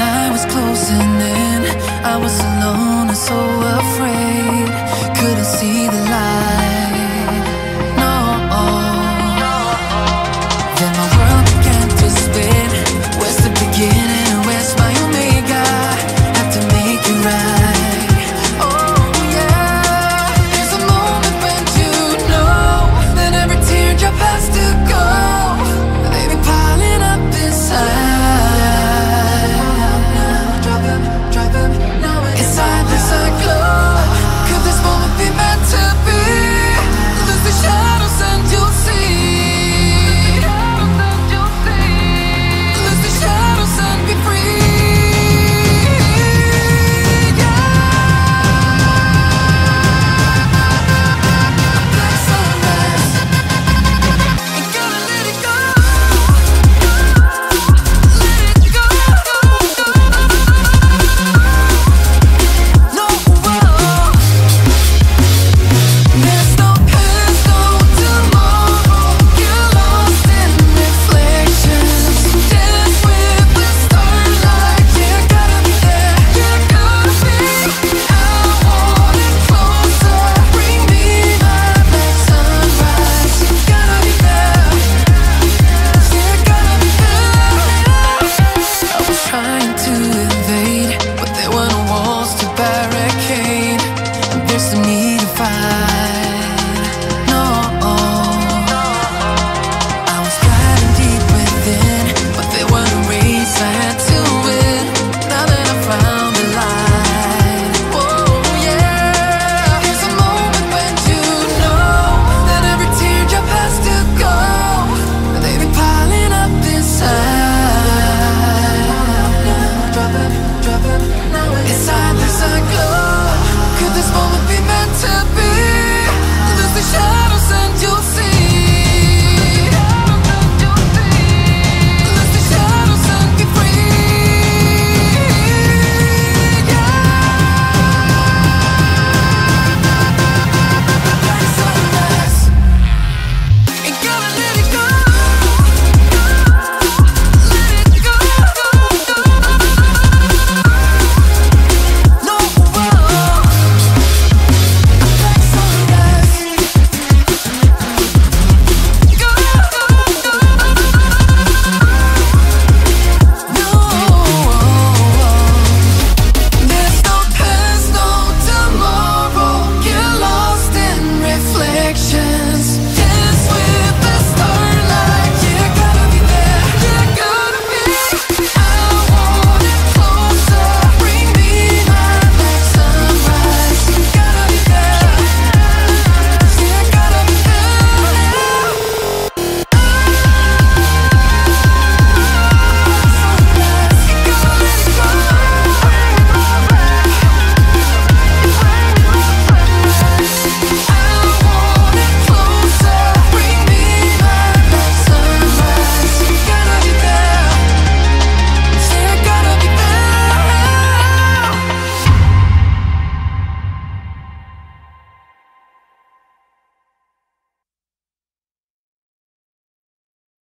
I was closing in. I was alone and so afraid. Couldn't see the light. doing